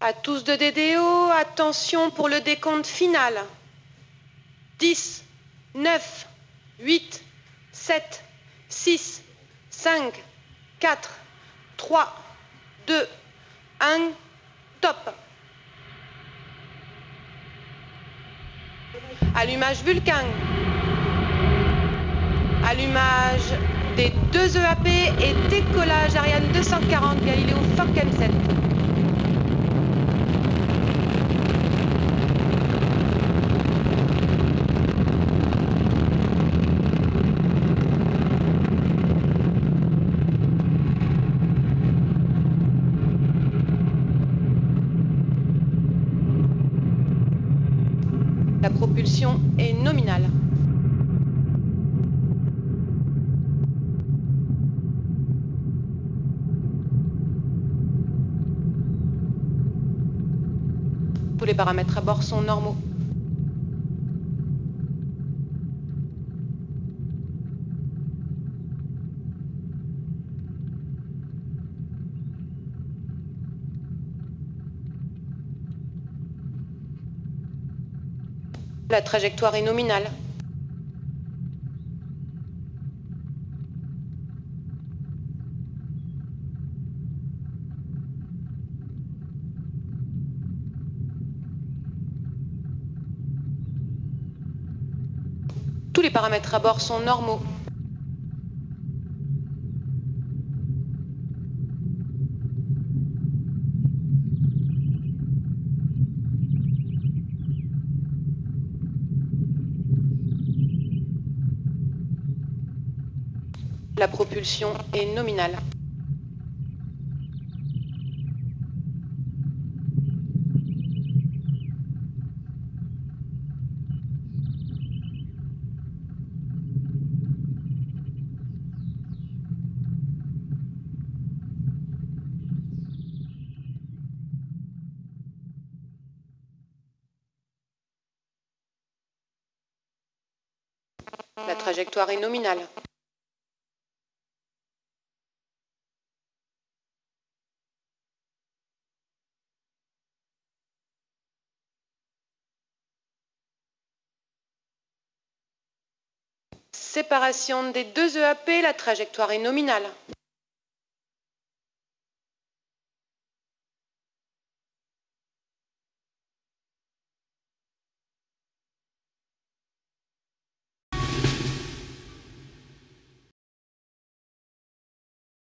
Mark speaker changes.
Speaker 1: À tous de DDO, attention pour le décompte final. 10, 9, 8, 7, 6, 5, 4, 3, 2, 1, top. Allumage Vulcain. Allumage des deux EAP et décollage Ariane 240 Galileo Falcon 7. La propulsion est nominale. Tous les paramètres à bord sont normaux. La trajectoire est nominale. Tous les paramètres à bord sont normaux. La propulsion est nominale. La trajectoire est nominale. Séparation des deux EAP, la trajectoire est nominale.